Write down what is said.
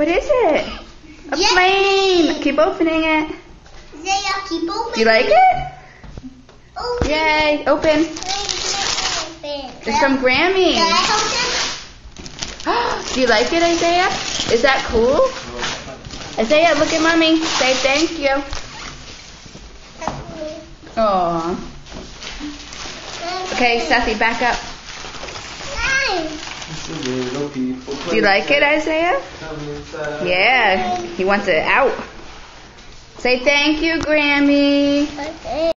What is it? A Yay! plane. Keep opening it. Zaya, keep open. Do you like it? Open. Yay. Open. Open. It's from Grammy. Can I open? Do you like it, Isaiah? Is that cool? Isaiah, look at mommy. Say thank you. Aw. Okay, Sethy, back up. Do you like it, Isaiah? Yeah. He wants it out. Say thank you, Grammy.